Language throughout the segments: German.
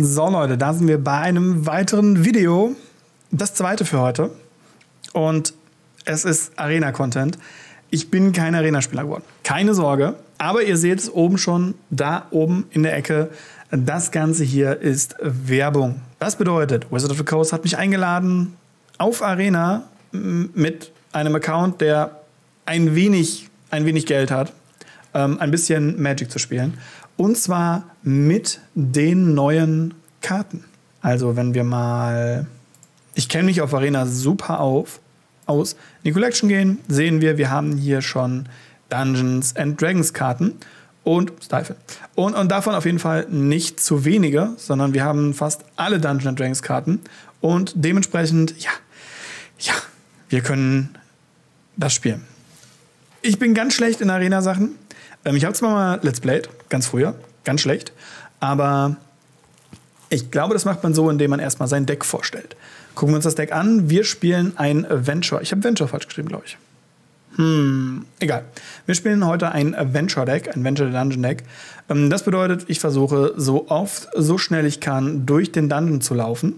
So Leute, da sind wir bei einem weiteren Video. Das zweite für heute. Und es ist Arena-Content. Ich bin kein Arena-Spieler geworden. Keine Sorge. Aber ihr seht es oben schon, da oben in der Ecke. Das Ganze hier ist Werbung. Das bedeutet, Wizard of the Coast hat mich eingeladen auf Arena mit einem Account, der ein wenig, ein wenig Geld hat, ähm, ein bisschen Magic zu spielen. Und zwar mit den neuen Karten. Also wenn wir mal, ich kenne mich auf Arena super auf, aus, in die Collection gehen, sehen wir, wir haben hier schon Dungeons and Dragons Karten und Stifle. Und, und davon auf jeden Fall nicht zu wenige, sondern wir haben fast alle Dungeons and Dragons Karten und dementsprechend, ja, ja, wir können das spielen. Ich bin ganz schlecht in Arena-Sachen. Ähm, ich habe zwar mal Let's Played, ganz früher, ganz schlecht, aber ich glaube, das macht man so, indem man erstmal sein Deck vorstellt. Gucken wir uns das Deck an. Wir spielen ein Venture. Ich habe Venture falsch geschrieben, glaube ich. Hm, egal. Wir spielen heute ein Venture Deck, ein Venture Dungeon Deck. Ähm, das bedeutet, ich versuche so oft, so schnell ich kann, durch den Dungeon zu laufen.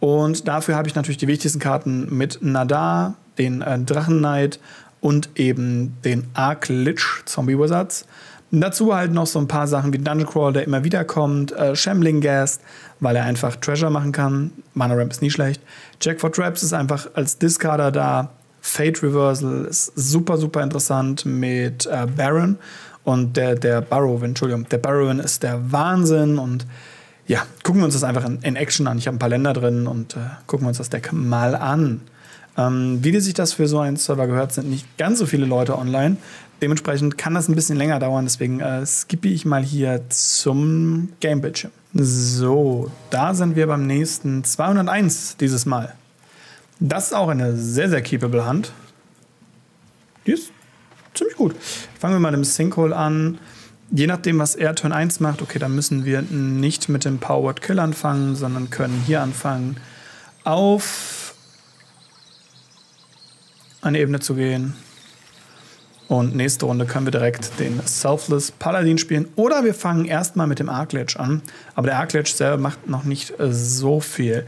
Und dafür habe ich natürlich die wichtigsten Karten mit Nadar, den äh, Drachen Knight und eben den Arc Lich Zombie Wizards. Dazu halt noch so ein paar Sachen wie Dungeon Crawl, der immer wieder kommt, äh, Shambling Ghast, weil er einfach Treasure machen kann. Mana Ramp ist nie schlecht. Jack for Traps ist einfach als Discarder da. Fate Reversal ist super, super interessant mit äh, Baron. Und der, der Barrow, Entschuldigung, der Barrow ist der Wahnsinn. Und ja, gucken wir uns das einfach in, in Action an. Ich habe ein paar Länder drin und äh, gucken wir uns das Deck mal an. Ähm, wie sich das für so einen Server gehört, sind nicht ganz so viele Leute online. Dementsprechend kann das ein bisschen länger dauern, deswegen äh, skippe ich mal hier zum Game-Bildschirm. So, da sind wir beim nächsten 201 dieses Mal. Das ist auch eine sehr, sehr keepable Hand. Die ist ziemlich gut. Fangen wir mal mit dem Sinkhole an. Je nachdem, was er Turn 1 macht, okay, dann müssen wir nicht mit dem Powered Kill anfangen, sondern können hier anfangen, auf eine Ebene zu gehen. Und nächste Runde können wir direkt den Selfless Paladin spielen. Oder wir fangen erstmal mit dem Arcledge an. Aber der Arcledge selber macht noch nicht äh, so viel.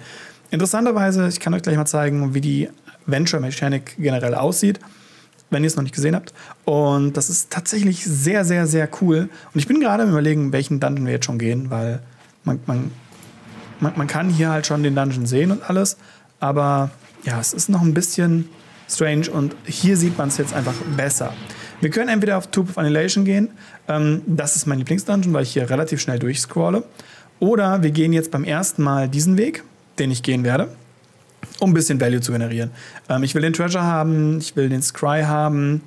Interessanterweise, ich kann euch gleich mal zeigen, wie die Venture Mechanic generell aussieht, wenn ihr es noch nicht gesehen habt. Und das ist tatsächlich sehr, sehr, sehr cool. Und ich bin gerade am überlegen, welchen Dungeon wir jetzt schon gehen, weil man, man, man, man kann hier halt schon den Dungeon sehen und alles. Aber ja, es ist noch ein bisschen strange und hier sieht man es jetzt einfach besser. Wir können entweder auf Tube of Annihilation gehen, ähm, das ist mein Lieblingsdungeon, weil ich hier relativ schnell durchscrolle. Oder wir gehen jetzt beim ersten Mal diesen Weg, den ich gehen werde, um ein bisschen Value zu generieren. Ähm, ich will den Treasure haben, ich will den Scry haben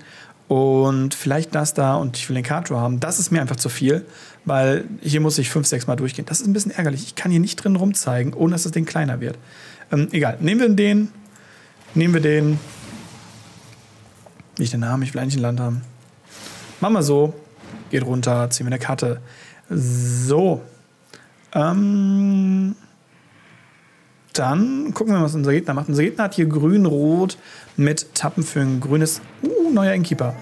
und vielleicht das da und ich will den Card Draw haben. Das ist mir einfach zu viel, weil hier muss ich fünf, sechs Mal durchgehen. Das ist ein bisschen ärgerlich. Ich kann hier nicht drin rumzeigen, ohne dass das Ding kleiner wird. Ähm, egal, nehmen wir den, nehmen wir den, nicht den Namen, ich will eigentlich ein Land haben. Machen wir so. Geht runter, ziehen wir eine Karte. So. Ähm, dann gucken wir mal, was unser Gegner macht. Unser Gegner hat hier grün-rot mit Tappen für ein grünes. Uh, neuer Innkeeper.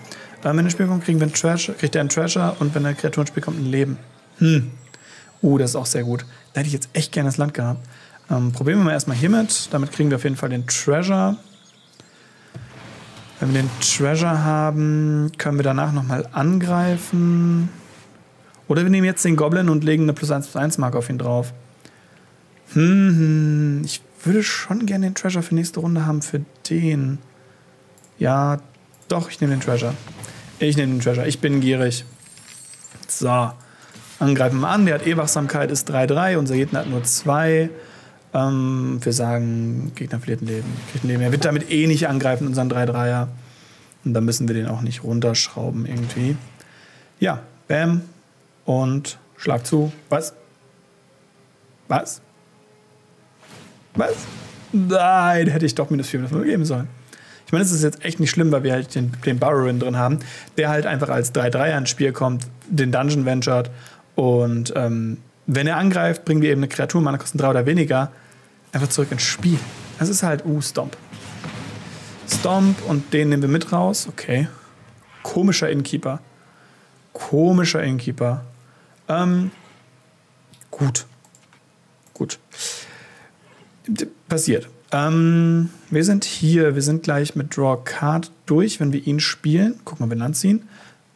Ähm, wenn ein Spiel kommt, kriegen wir ein Treasure, kriegt er ein Treasure und wenn eine Kreatur ins Spiel kommt, ein Leben. Hm. Uh, das ist auch sehr gut. Da hätte ich jetzt echt gerne das Land gehabt. Ähm, probieren wir mal erstmal hiermit. Damit kriegen wir auf jeden Fall den Treasure. Wenn wir den Treasure haben, können wir danach nochmal angreifen. Oder wir nehmen jetzt den Goblin und legen eine plus 1 plus 1 Marke auf ihn drauf. Hm, ich würde schon gerne den Treasure für nächste Runde haben für den. Ja, doch, ich nehme den Treasure. Ich nehme den Treasure. Ich bin gierig. So. Angreifen wir an. Der hat E-Wachsamkeit, ist 3-3. Unser Gegner hat nur 2. Ähm, wir sagen, Gegner verliert ein Leben. Ein Leben. Er wird damit eh nicht angreifen, unseren 3-3er. Und dann müssen wir den auch nicht runterschrauben irgendwie. Ja, Bam. Und Schlag zu. Was? Was? Was? Nein, hätte ich doch minus 4 minus 0 geben sollen. Ich meine, es ist jetzt echt nicht schlimm, weil wir halt den, den Burrowin drin haben, der halt einfach als 3-3 ins Spiel kommt, den Dungeon ventured und ähm, wenn er angreift, bringen wir eben eine Kreatur, Mana kosten 3 oder weniger, einfach zurück ins Spiel. Das ist halt, uh, Stomp. Stomp und den nehmen wir mit raus. Okay. Komischer Innkeeper. Komischer Innkeeper. Ähm, gut. Gut. Passiert. Ähm, wir sind hier, wir sind gleich mit Draw Card durch, wenn wir ihn spielen. Guck mal, benannt ihn.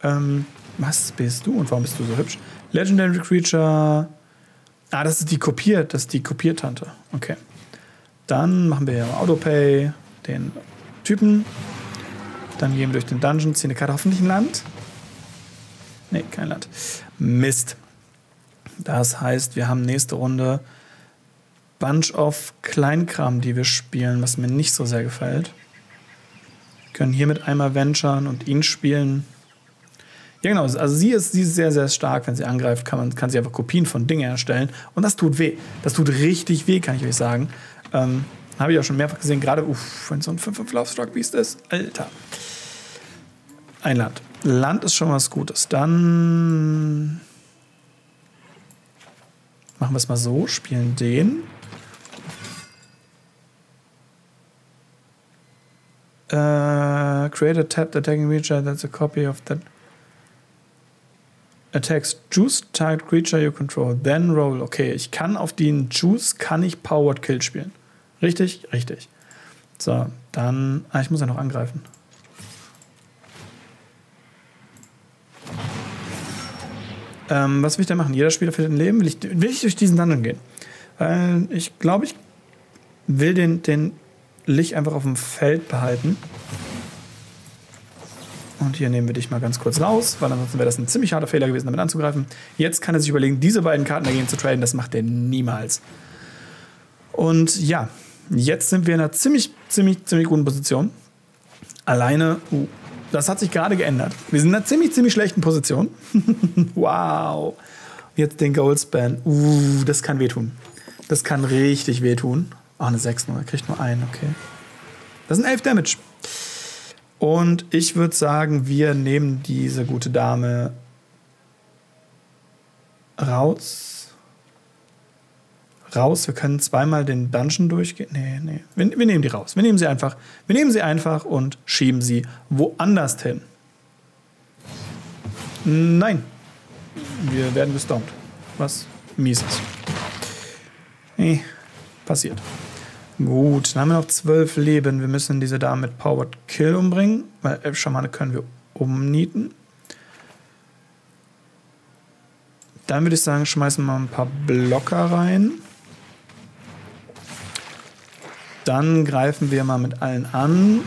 Ähm, was bist du und warum bist du so hübsch? Legendary Creature. Ah, das ist die kopiert, das ist die Kopiertante. Okay. Dann machen wir Autopay den Typen. Dann gehen wir durch den Dungeon, ziehen eine Karte, hoffentlich ein Land. Nee, kein Land. Mist. Das heißt, wir haben nächste Runde Bunch of Kleinkram, die wir spielen, was mir nicht so sehr gefällt. Wir können hiermit einmal venturen und ihn spielen. Ja, genau. Also sie ist, sie ist sehr, sehr stark. Wenn sie angreift, kann, man, kann sie einfach Kopien von Dingen erstellen. Und das tut weh. Das tut richtig weh, kann ich euch sagen. Ähm, Habe ich auch schon mehrfach gesehen. Gerade, wenn so ein 5-5 Love Struck Beast ist. Alter. Ein Land. Land ist schon was Gutes. Dann machen wir es mal so. Spielen den. Uh, create a tapped attacking creature that's a copy of that attacks Juice target creature you control, then roll. Okay, ich kann auf den Juice kann ich Powered Kill spielen. Richtig? Richtig. So, dann. Ah, ich muss ja noch angreifen. Ähm, was will ich da machen? Jeder Spieler verliert ein Leben. Will ich, will ich durch diesen Dungeon gehen? Weil ich glaube, ich will den, den Lich einfach auf dem Feld behalten. Und hier nehmen wir dich mal ganz kurz raus, weil ansonsten wäre das ein ziemlich harter Fehler gewesen, damit anzugreifen. Jetzt kann er sich überlegen, diese beiden Karten dagegen zu traden. Das macht er niemals. Und ja, jetzt sind wir in einer ziemlich, ziemlich, ziemlich guten Position. Alleine, uh, das hat sich gerade geändert. Wir sind in einer ziemlich, ziemlich schlechten Position. wow. Jetzt den Goldspan. Uh, das kann wehtun. Das kann richtig wehtun. Oh, eine 6 nur. Er kriegt nur einen, okay. Das sind 11 Damage. Und ich würde sagen, wir nehmen diese gute Dame raus raus. Wir können zweimal den Dungeon durchgehen. Nee, nee. Wir, wir, nehmen die raus. Wir nehmen sie einfach. Wir nehmen sie einfach und schieben sie woanders hin. Nein. Wir werden gestompt. Was mies ist. Nee, passiert. Gut, dann haben wir noch zwölf Leben. Wir müssen diese Dame mit Powered Kill umbringen, weil elf Schamane können wir umnieten. Dann würde ich sagen, schmeißen wir mal ein paar Blocker rein. Dann greifen wir mal mit allen an.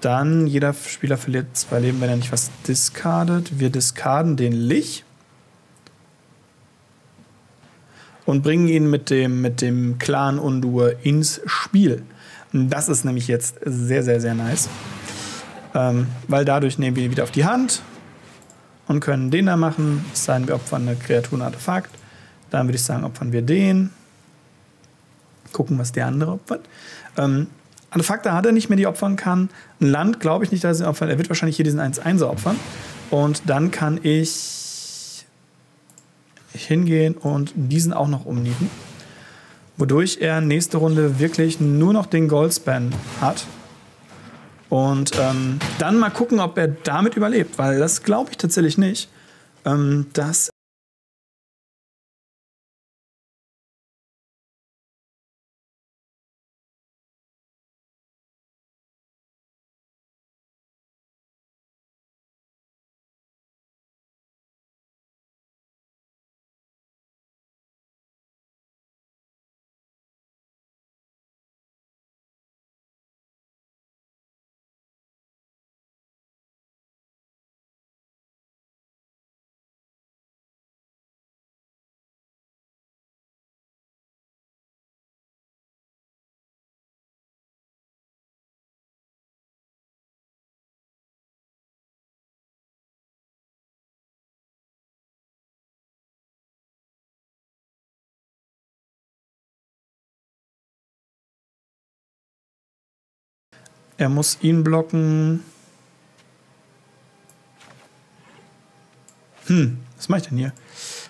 Dann jeder Spieler verliert zwei Leben, wenn er nicht was discardet. Wir discarden den Lich. Und bringen ihn mit dem, mit dem Clan Undur ins Spiel. Das ist nämlich jetzt sehr, sehr, sehr nice. Ähm, weil dadurch nehmen wir ihn wieder auf die Hand und können den da machen. Es sei denn, wir opfern eine Kreatur, ein Artefakt. Dann würde ich sagen, opfern wir den gucken, was der andere opfert. Ähm, Artefakte hat er nicht mehr, die opfern kann. Ein Land glaube ich nicht, dass er opfert. Er wird wahrscheinlich hier diesen 1-1er opfern. Und dann kann ich hingehen und diesen auch noch umnieten. Wodurch er nächste Runde wirklich nur noch den Goldspan hat. Und ähm, dann mal gucken, ob er damit überlebt, weil das glaube ich tatsächlich nicht. Ähm, dass Er muss ihn blocken. Hm, was mache ich denn hier?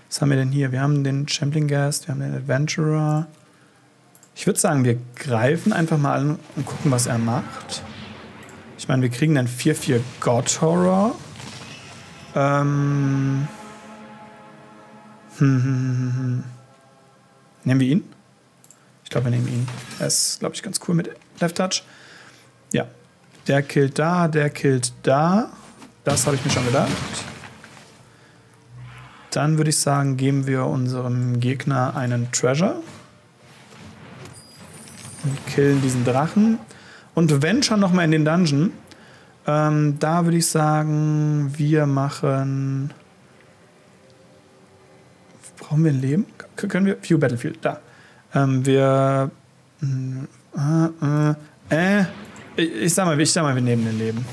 Was haben wir denn hier? Wir haben den Champion Guest, wir haben den Adventurer. Ich würde sagen, wir greifen einfach mal an und gucken, was er macht. Ich meine, wir kriegen dann 4-4 God Horror. Ähm. Hm, hm, hm, hm. Nehmen wir ihn? Ich glaube, wir nehmen ihn. Er ist, glaube ich, ganz cool mit Left Touch. Ja. Der killt da, der killt da. Das habe ich mir schon gedacht. Dann würde ich sagen, geben wir unserem Gegner einen Treasure. Und killen diesen Drachen. Und wenn schon nochmal in den Dungeon, ähm, da würde ich sagen, wir machen. Brauchen wir ein Leben? K können wir? View Battlefield, da. Ähm, wir. Äh, äh, ich sag mal, ich sag mal, wir nehmen ein Leben.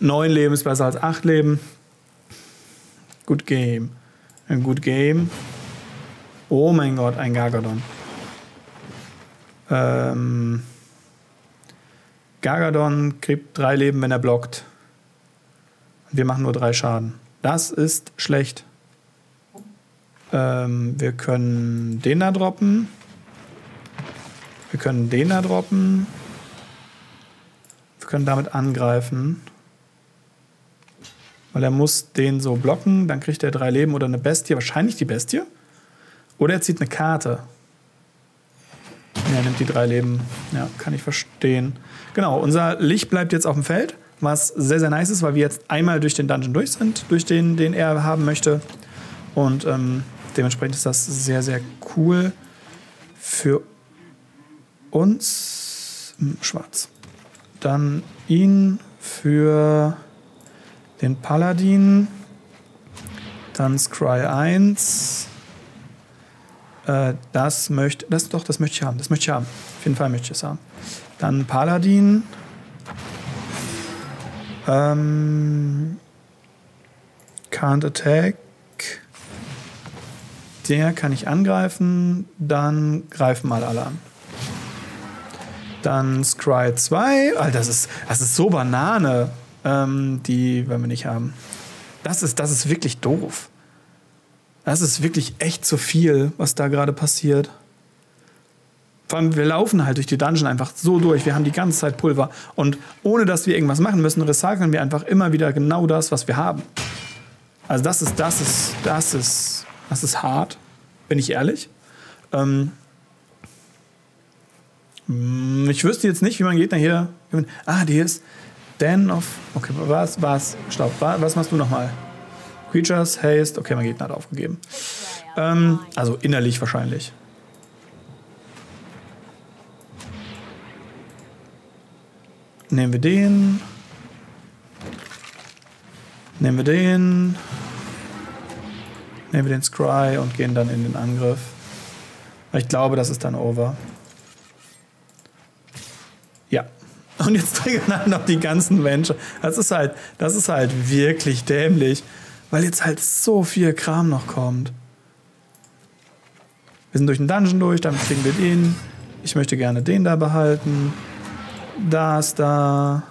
Neun Leben ist besser als acht Leben. Good game. Ein good game. Oh mein Gott, ein Gargadon. Ähm, Gargadon kriegt drei Leben, wenn er blockt. Wir machen nur drei Schaden. Das ist schlecht. Ähm, wir können den da droppen. Wir können den da droppen. Können damit angreifen. Weil er muss den so blocken, dann kriegt er drei Leben oder eine Bestie, wahrscheinlich die Bestie. Oder er zieht eine Karte. Ja, er nimmt die drei Leben. Ja, kann ich verstehen. Genau, unser Licht bleibt jetzt auf dem Feld, was sehr, sehr nice ist, weil wir jetzt einmal durch den Dungeon durch sind, durch den, den er haben möchte. Und ähm, dementsprechend ist das sehr, sehr cool für uns. Hm, schwarz. Dann ihn für den Paladin, dann Scry 1. Äh, das möchte, das doch, das möchte ich haben, das möchte ich haben. Auf jeden Fall möchte ich es haben. Dann Paladin. Ähm, can't attack. Der kann ich angreifen. Dann greifen mal alle an. Dann Scry 2. Alter, das ist, das ist so Banane. Ähm, die wollen wir nicht haben. Das ist, das ist wirklich doof. Das ist wirklich echt zu viel, was da gerade passiert. Vor allem, wir laufen halt durch die Dungeon einfach so durch. Wir haben die ganze Zeit Pulver. Und ohne dass wir irgendwas machen müssen, recyceln wir einfach immer wieder genau das, was wir haben. Also das ist, das ist, das ist, das ist hart, bin ich ehrlich. Ähm ich wüsste jetzt nicht, wie man Gegner hier. Ah, die ist. Den of. Okay, was, was? Stopp. Was machst du nochmal? Creatures, Haste. Okay, mein Gegner hat aufgegeben. Ähm, also innerlich wahrscheinlich. Nehmen wir den. Nehmen wir den. Nehmen wir den Scry und gehen dann in den Angriff. Ich glaube, das ist dann over. Ja, und jetzt triggern halt noch die ganzen Menschen. Das ist halt, das ist halt wirklich dämlich, weil jetzt halt so viel Kram noch kommt. Wir sind durch den Dungeon durch, dann kriegen wir den. Ich möchte gerne den da behalten. Das da.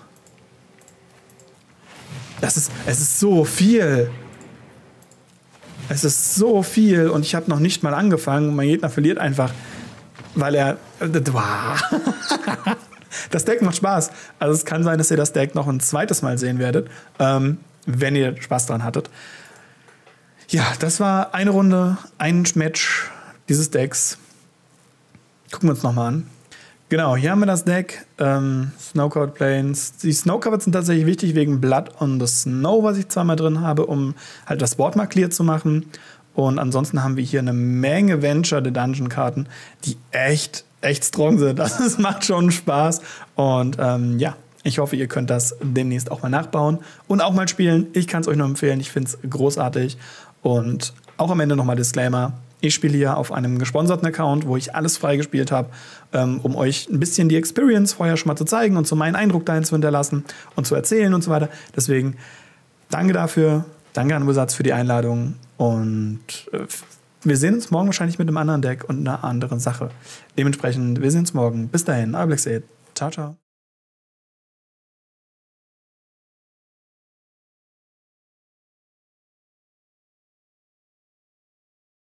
Das ist, es ist so viel. Es ist so viel und ich habe noch nicht mal angefangen. Mein Gegner verliert einfach, weil er. Das Deck macht Spaß. Also es kann sein, dass ihr das Deck noch ein zweites Mal sehen werdet, ähm, wenn ihr Spaß dran hattet. Ja, das war eine Runde, ein Match dieses Decks. Gucken wir uns nochmal an. Genau, hier haben wir das Deck. Ähm, Snowcovered Plains. Die Snowcovered sind tatsächlich wichtig wegen Blood on the Snow, was ich zweimal drin habe, um halt das Board mal clear zu machen. Und ansonsten haben wir hier eine Menge Venture der Dungeon-Karten, die echt echt strong sind. Das also macht schon Spaß. Und ähm, ja, ich hoffe, ihr könnt das demnächst auch mal nachbauen und auch mal spielen. Ich kann es euch nur empfehlen. Ich finde es großartig. Und auch am Ende nochmal Disclaimer. Ich spiele hier auf einem gesponserten Account, wo ich alles freigespielt habe, ähm, um euch ein bisschen die Experience vorher schon mal zu zeigen und so meinen Eindruck dahin zu hinterlassen und zu erzählen und so weiter. Deswegen danke dafür. Danke an Besatz für die Einladung und äh, wir sehen uns morgen wahrscheinlich mit einem anderen Deck und einer anderen Sache. Dementsprechend, wir sehen uns morgen. Bis dahin, euer Black Ciao, ciao.